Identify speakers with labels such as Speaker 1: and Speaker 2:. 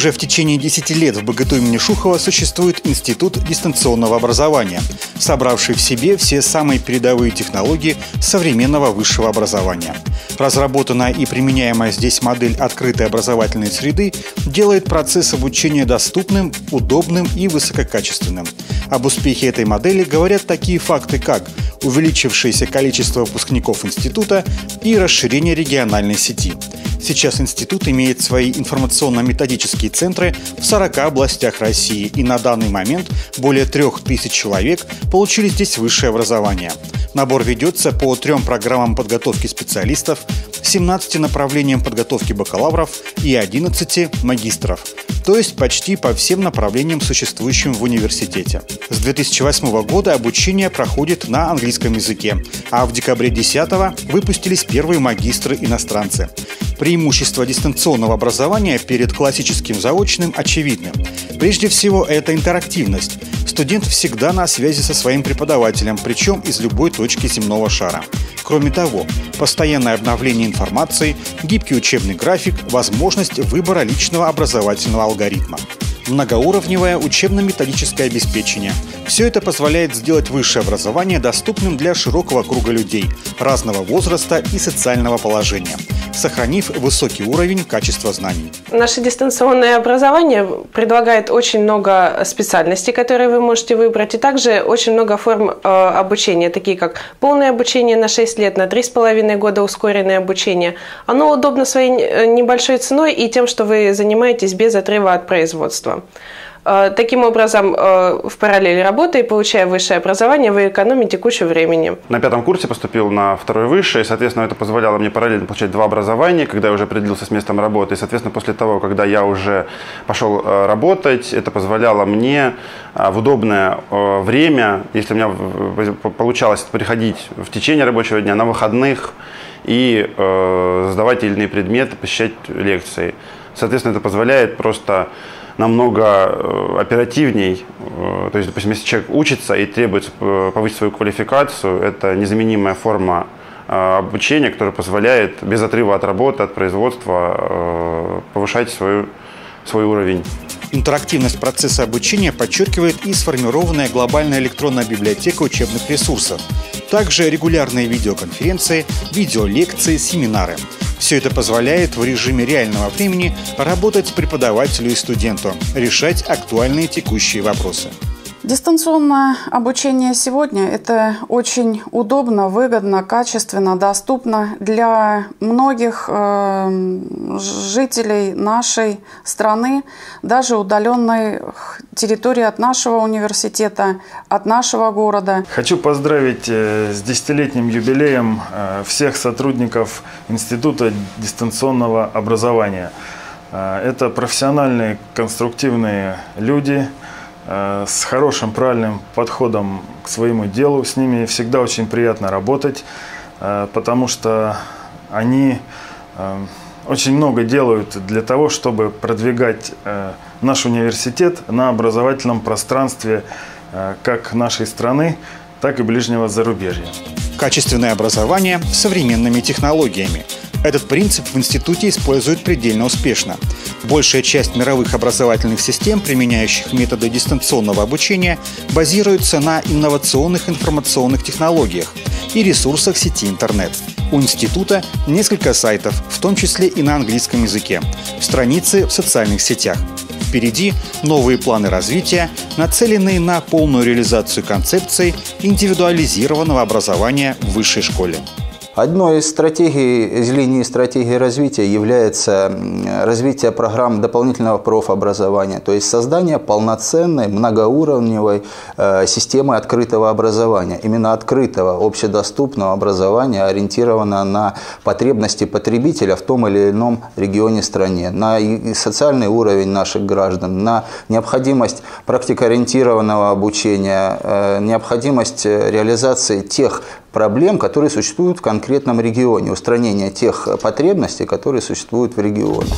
Speaker 1: Уже в течение 10 лет в БГТУ имени Шухова существует Институт дистанционного образования, собравший в себе все самые передовые технологии современного высшего образования. Разработанная и применяемая здесь модель открытой образовательной среды делает процесс обучения доступным, удобным и высококачественным. Об успехе этой модели говорят такие факты, как увеличившееся количество выпускников института и расширение региональной сети – Сейчас институт имеет свои информационно-методические центры в 40 областях России, и на данный момент более 3000 человек получили здесь высшее образование. Набор ведется по трем программам подготовки специалистов, 17 направлениям подготовки бакалавров и 11 магистров то есть почти по всем направлениям, существующим в университете. С 2008 года обучение проходит на английском языке, а в декабре 2010 выпустились первые магистры-иностранцы. Преимущество дистанционного образования перед классическим заочным очевидны. Прежде всего, это интерактивность. Студент всегда на связи со своим преподавателем, причем из любой точки земного шара. Кроме того, постоянное обновление информации, гибкий учебный график, возможность выбора личного образовательного алгоритма многоуровневое учебно-методическое обеспечение. Все это позволяет сделать высшее образование доступным для широкого круга людей разного возраста и социального положения сохранив высокий уровень качества знаний.
Speaker 2: Наше дистанционное образование предлагает очень много специальностей, которые вы можете выбрать, и также очень много форм э, обучения, такие как полное обучение на 6 лет, на 3,5 года ускоренное обучение. Оно удобно своей э, небольшой ценой и тем, что вы занимаетесь без отрыва от производства. Э, таким образом, э, в параллели работы и получая высшее образование, вы экономите кучу времени.
Speaker 3: На пятом курсе поступил на второй высшее, и, соответственно, это позволяло мне параллельно получать два образования, когда я уже определился с местом работы. И, соответственно, после того, когда я уже пошел э, работать, это позволяло мне в удобное время, если у меня получалось приходить в течение рабочего дня, на выходных, и сдавать иные предметы, посещать лекции. Соответственно, это позволяет просто намного э, оперативней. Э, то есть, допустим, если человек учится и требует э, повысить свою квалификацию, это незаменимая форма обучения, которая позволяет без отрыва от работы, от производства повышать свою, свой уровень.
Speaker 1: Интерактивность процесса обучения подчеркивает и сформированная глобальная электронная библиотека учебных ресурсов. Также регулярные видеоконференции, видеолекции, семинары – все это позволяет в режиме реального времени работать преподавателю и студенту, решать актуальные текущие вопросы.
Speaker 4: Дистанционное обучение сегодня – это очень удобно, выгодно, качественно, доступно для многих э, жителей нашей страны, даже удаленной территории от нашего университета, от нашего города.
Speaker 5: Хочу поздравить э, с десятилетним юбилеем э, всех сотрудников Института дистанционного образования. Это профессиональные, конструктивные люди – с хорошим, правильным подходом к своему делу. С ними всегда очень приятно работать, э, потому что они э, очень много делают для того, чтобы продвигать наш университет на образовательном пространстве как нашей страны, так и ближнего зарубежья.
Speaker 1: Качественное образование современными технологиями – этот принцип в институте используют предельно успешно. Большая часть мировых образовательных систем, применяющих методы дистанционного обучения, базируются на инновационных информационных технологиях и ресурсах сети интернет. У института несколько сайтов, в том числе и на английском языке, страницы в социальных сетях. Впереди новые планы развития, нацеленные на полную реализацию концепции индивидуализированного образования в высшей школе.
Speaker 6: Одной из стратегий, из линии стратегии развития является развитие программ дополнительного профобразования, то есть создание полноценной многоуровневой э, системы открытого образования, именно открытого, общедоступного образования, ориентированного на потребности потребителя в том или ином регионе стране, на социальный уровень наших граждан, на необходимость практикоориентированного обучения, э, необходимость реализации тех проблем, которые существуют в конкретном регионе, устранение тех потребностей, которые существуют в регионе.